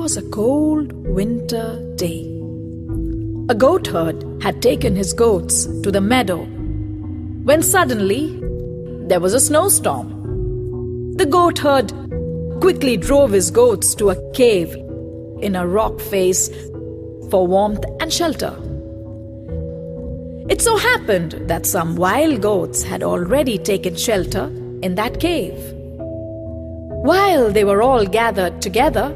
was a cold winter day. A goat herd had taken his goats to the meadow when suddenly there was a snowstorm. The goat herd quickly drove his goats to a cave in a rock face for warmth and shelter. It so happened that some wild goats had already taken shelter in that cave. While they were all gathered together,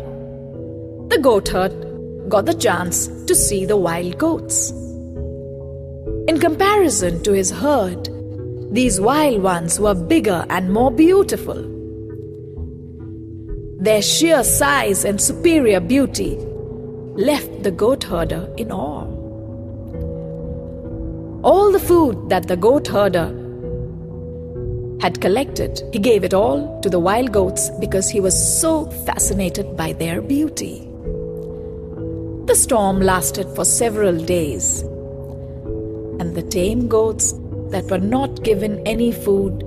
the goat herd got the chance to see the wild goats. In comparison to his herd, these wild ones were bigger and more beautiful. Their sheer size and superior beauty left the goat herder in awe. All the food that the goat herder had collected, he gave it all to the wild goats because he was so fascinated by their beauty. The storm lasted for several days, and the tame goats that were not given any food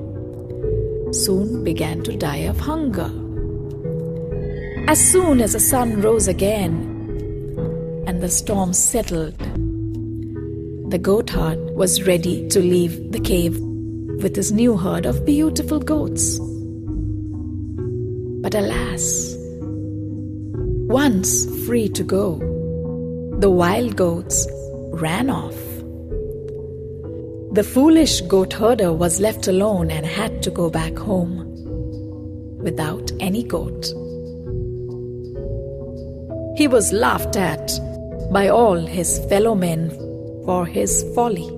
soon began to die of hunger. As soon as the sun rose again and the storm settled, the goatherd was ready to leave the cave with his new herd of beautiful goats. But alas, once free to go, the wild goats ran off. The foolish goat herder was left alone and had to go back home without any goat. He was laughed at by all his fellow men for his folly.